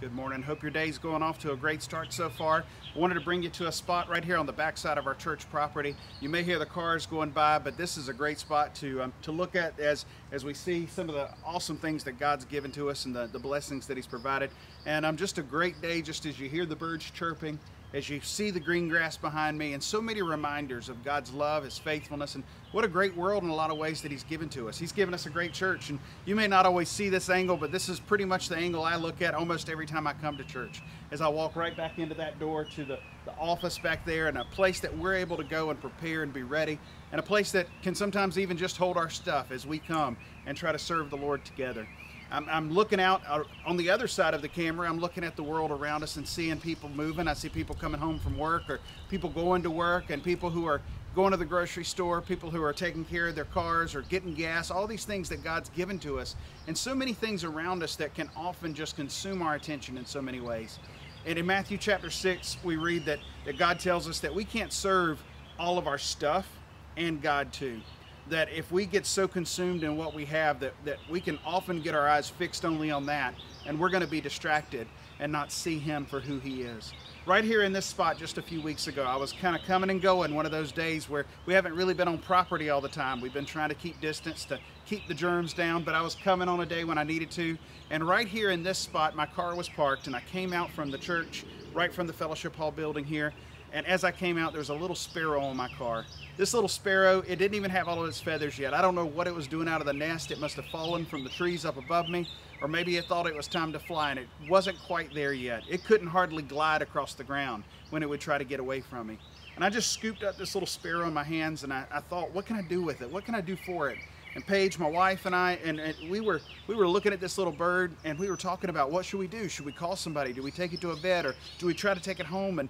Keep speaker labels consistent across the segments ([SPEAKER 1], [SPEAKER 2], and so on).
[SPEAKER 1] Good morning. Hope your day's going off to a great start so far. I wanted to bring you to a spot right here on the backside of our church property. You may hear the cars going by, but this is a great spot to um, to look at as as we see some of the awesome things that God's given to us and the, the blessings that He's provided. And I'm um, just a great day, just as you hear the birds chirping, as you see the green grass behind me and so many reminders of God's love, His faithfulness, and what a great world in a lot of ways that He's given to us. He's given us a great church, and you may not always see this angle, but this is pretty much the angle I look at almost every time I come to church. As I walk right back into that door to the, the office back there, and a place that we're able to go and prepare and be ready, and a place that can sometimes even just hold our stuff as we come and try to serve the Lord together. I'm, I'm, looking out uh, on the other side of the camera. I'm looking at the world around us and seeing people moving. I see people coming home from work or people going to work and people who are going to the grocery store, people who are taking care of their cars or getting gas, all these things that God's given to us. And so many things around us that can often just consume our attention in so many ways. And in Matthew chapter 6, we read that, that God tells us that we can't serve all of our stuff and God too that if we get so consumed in what we have that, that we can often get our eyes fixed only on that and we're going to be distracted and not see him for who he is. Right here in this spot just a few weeks ago i was kind of coming and going one of those days where we haven't really been on property all the time. We've been trying to keep distance to keep the germs down but i was coming on a day when i needed to. And right here in this spot my car was parked and i came out from the church right from the fellowship hall building here. And as I came out, there was a little sparrow on my car. This little sparrow, it didn't even have all of its feathers yet. I don't know what it was doing out of the nest. It must have fallen from the trees up above me, or maybe it thought it was time to fly, and it wasn't quite there yet. It couldn't hardly glide across the ground when it would try to get away from me. And I just scooped up this little sparrow in my hands, and I, I thought, what can I do with it? What can I do for it? and Paige, my wife, and I, and, and, we were we were looking at this little bird, and we were talking about what should we do? Should we call somebody? Do we take it to a vet, or do we try to take it home? And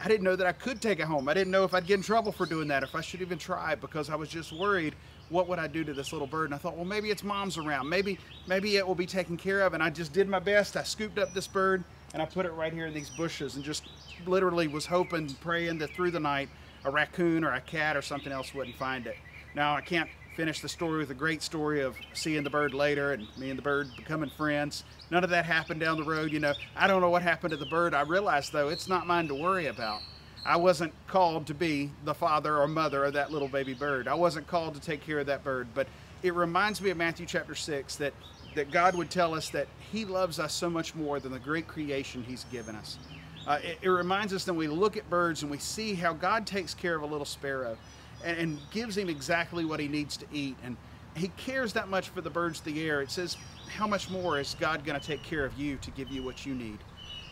[SPEAKER 1] I didn't know that I could take it home. I didn't know if I'd get in trouble for doing that, if I should even try, because I was just worried what would I do to this little bird? And I thought, well, maybe its mom's around. Maybe, maybe it will be taken care of. And I just did my best. I scooped up this bird and I put it right here in these bushes and just literally was hoping, praying that through the night a raccoon or a cat or something else wouldn't find it. Now I can't finish the story with a great story of seeing the bird later and me and the bird becoming friends. None of that happened down the road, you know. I don't know what happened to the bird. I realized though it's not mine to worry about. I wasn't called to be the father or mother of that little baby bird. I wasn't called to take care of that bird, but it reminds me of Matthew chapter 6 that that God would tell us that he loves us so much more than the great creation he's given us. Uh, it, it, reminds us that we look at birds and we see how God takes care of a little sparrow and, and gives him exactly what he needs to eat. And he cares that much for the birds of the air. It says, how much more is God going to take care of you to give you what you need?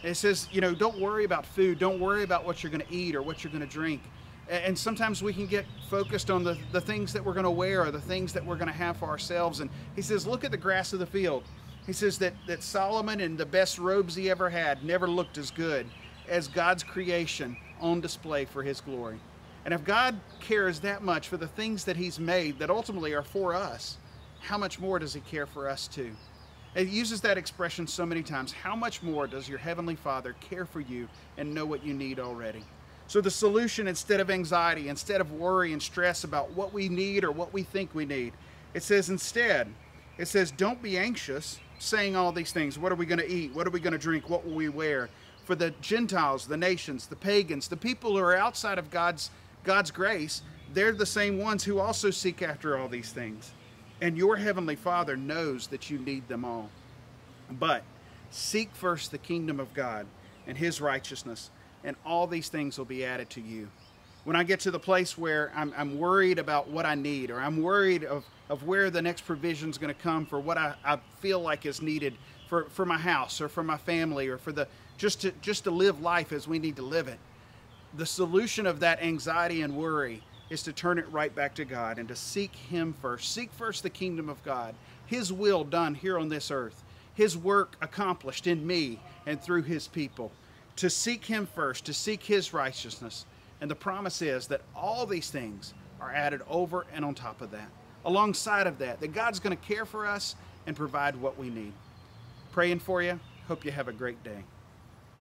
[SPEAKER 1] And it says, you know, don't worry about food. Don't worry about what you're going to eat or what you're going to drink. And sometimes we can get focused on the, the things that we're going to wear or the things that we're going to have for ourselves. And he says, look at the grass of the field. He says that, that Solomon and the best robes he ever had never looked as good as God's creation on display for his glory. And if God cares that much for the things that He's made that ultimately are for us, how much more does He care for us too? It uses that expression so many times. How much more does your Heavenly Father care for you and know what you need already? So, the solution instead of anxiety, instead of worry and stress about what we need or what we think we need, it says instead, it says, don't be anxious saying all these things. What are we going to eat? What are we going to drink? What will we wear? For the Gentiles, the nations, the pagans, the people who are outside of God's God's grace, they're the same ones who also seek after all these things. And your Heavenly Father knows that you need them all. But seek first the kingdom of God and His righteousness, and all these things will be added to you. When I get to the place where I'm, I'm worried about what I need, or I'm worried of, of where the next provision is going to come for what I, I feel like is needed for, for my house or for my family or for the just to just to live life as we need to live it the solution of that anxiety and worry is to turn it right back to God and to seek Him first. Seek first the kingdom of God, His will done here on this earth, His work accomplished in me and through His people. To seek Him first, to seek His righteousness. And the promise is that all these things are added over and on top of that. Alongside of that, that God's going to care for us and provide what we need. Praying for you. Hope you have a great day.